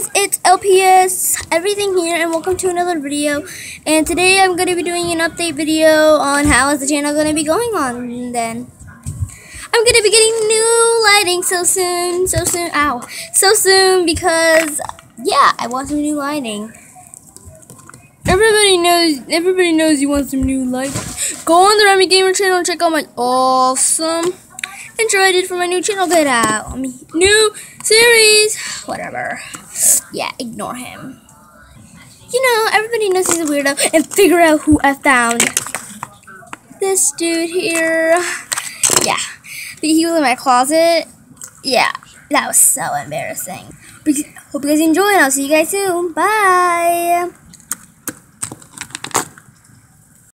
guys, it's LPS, everything here, and welcome to another video. And today I'm going to be doing an update video on how is the channel going to be going on then. I'm going to be getting new lighting so soon, so soon, ow, so soon because, yeah, I want some new lighting. Everybody knows, everybody knows you want some new lighting. Go on the Remy Gamer channel and check out my awesome intro I did for my new channel get out. new series, whatever. Yeah, ignore him. You know, everybody knows he's a weirdo. And figure out who I found. This dude here. Yeah. but He was in my closet. Yeah. That was so embarrassing. Hope you guys enjoy and I'll see you guys soon. Bye.